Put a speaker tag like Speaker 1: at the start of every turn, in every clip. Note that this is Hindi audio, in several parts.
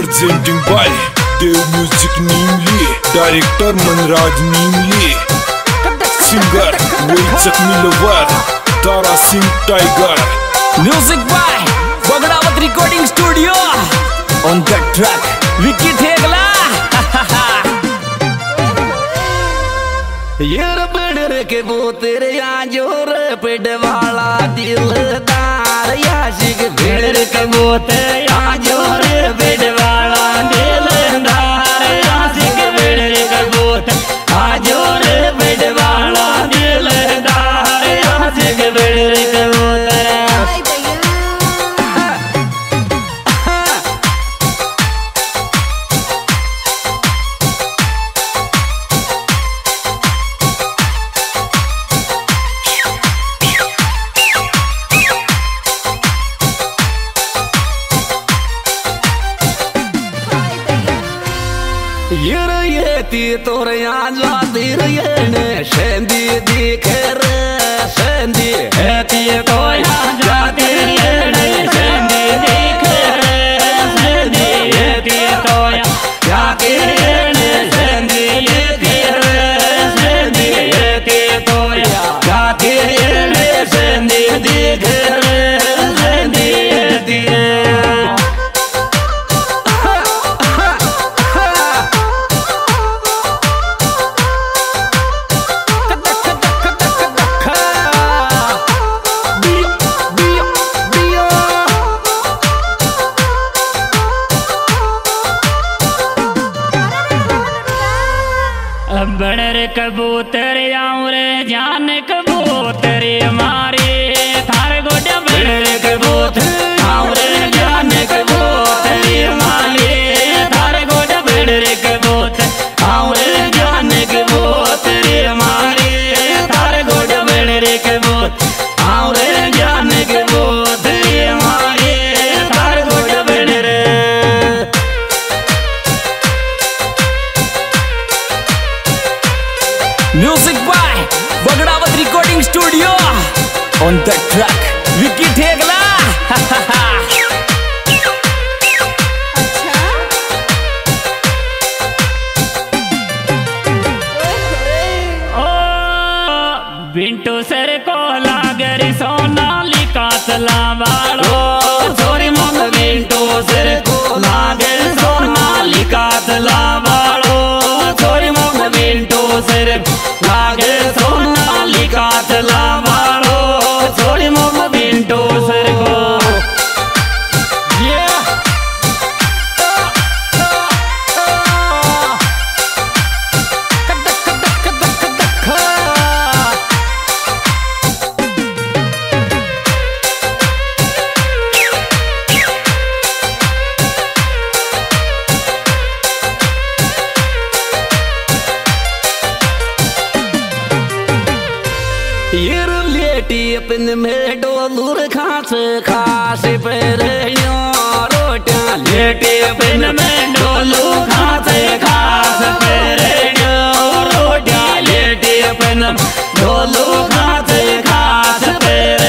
Speaker 1: रिप्रेजेंटिंग बाय देव म्यूज़िक नीमली डायरेक्टर मनराज नीमली सिंगर वही चकनी lover Tara Singh tiger
Speaker 2: music by Bagdawat recording studio on the track Vicky ठेगला
Speaker 3: ये रब डर के वो तेरे आजो रैपिड वाला दिल दार याशिक भेड़ के वो तेरे आजो
Speaker 4: रैपिड कबूतर आऊँ रे जान कबूतर मारे। थार गोडा कातला वालो
Speaker 3: छोरी मिंटो सिर लागे सोना लिकात वालो छोरी मोग मिंटू सिर लागे सोनाली कातला वालो डोलूर खास खास पर रोटियाँ लेटे अपन में डोलू खास खास पर रोटियाँ लेटे अपन डोलू खास खास पर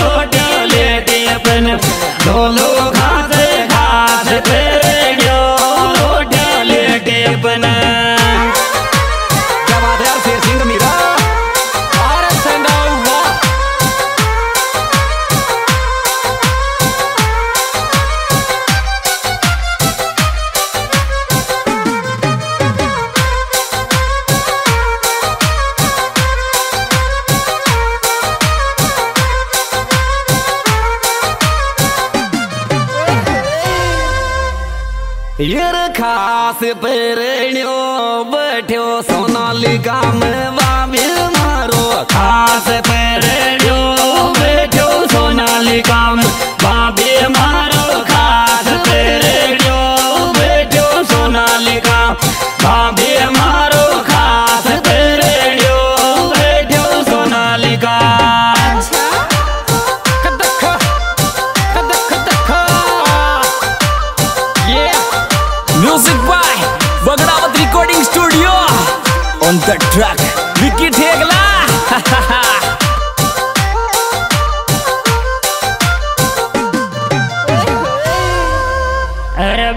Speaker 3: रोटियाँ लेटे अपन डोलू पेरणियो बैठ्यो सोनाली में बाबी मारो। खास पेरणियो बैठ्यो सोनाली में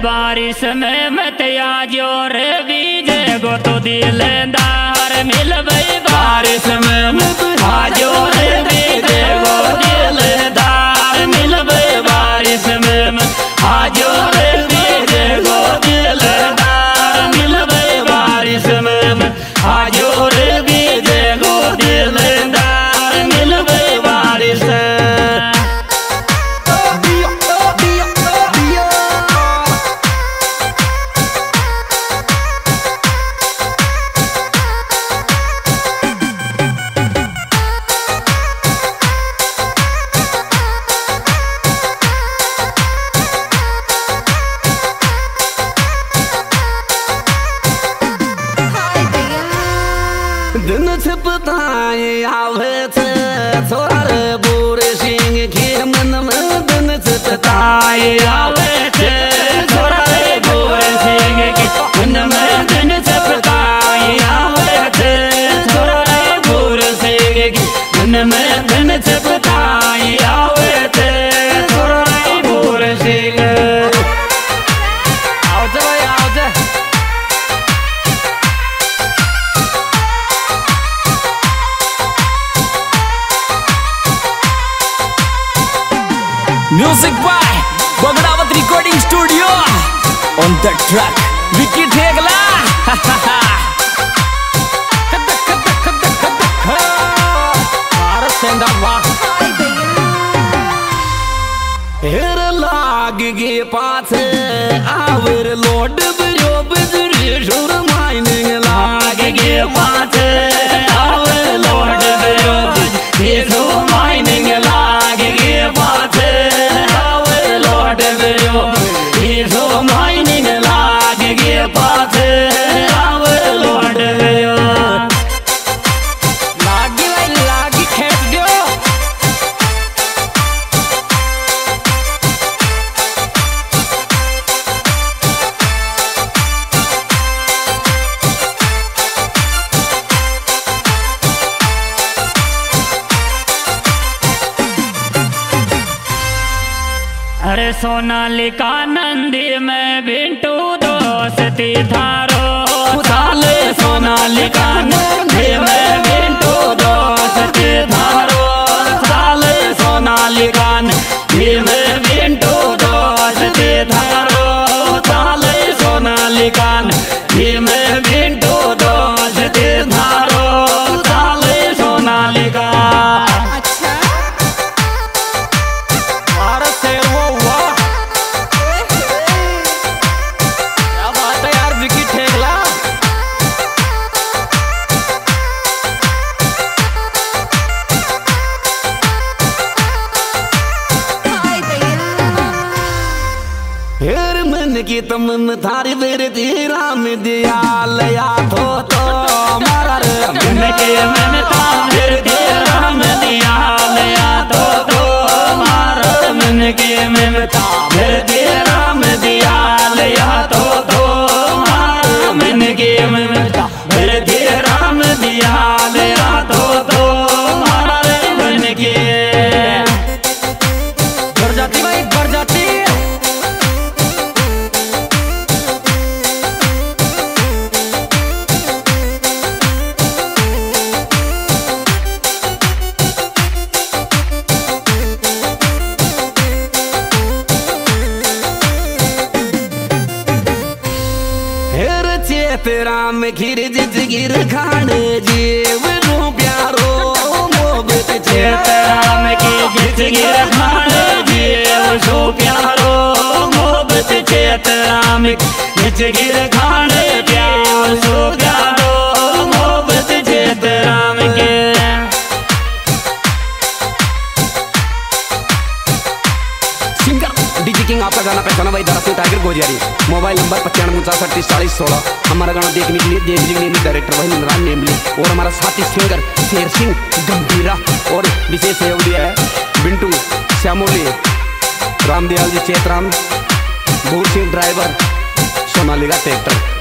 Speaker 4: बारिश में मत आजो रे बीज गो तो दिल दार मिल बारिश में मत आजो रे बीज, गो दिल दार मिल बारिश में मत आजो रे
Speaker 3: छिपताए आवे थे। छोरा रे सिंह की मन में दिन छपताए आवे थे।
Speaker 4: छोरा रे सिंह की मन में दिन छपताए
Speaker 2: ट्रैक विकी
Speaker 3: हेर लाग गे पाथ आवर लोड बिजरी सुर माइन लाग गे पाछे।
Speaker 4: अरे सोनालिका नंदी में बिंटू दोस्ती धारो
Speaker 3: साले सोनालिका नंदी में बिंटू दोस्ती धारो साले सोनालिका नंदी में बिंटू दोस्ती धारो साले सोनालिका नंदी में मन तमन थारी बेर तेरा में दयाल या तो तो मारा रे मन के मन थारे तेरा में दयाल या तो तो मारा मन के मन तार हेर चेत राम खीर जिजगिर खान जीव रो प्यारो मोहब्बत चेत राम की जिजगिर खान जीव सो प्यारो मोहब्बत चेत राम की जिजगिर खान प्यारो सो प्यारो मोहब्बत चेत राम के सिंगर डीजी किंग आपका गाना पहचाना भाई गोजियारी मोबाइल नंबर पचानवे उनचास अड़तीस चालीस सोलह। हमारा गाना देखने के लिए के लिए डायरेक्टर वही निमरान नेमली और हमारा साथी सिंगर शेर सिंह गंभीरा और विशेष सहयोग दिया है बिंटू, श्यामोली, रामदयाल जी, चेतराम भूर सिंह ड्राइवर सोनालिका ट्रैक्टर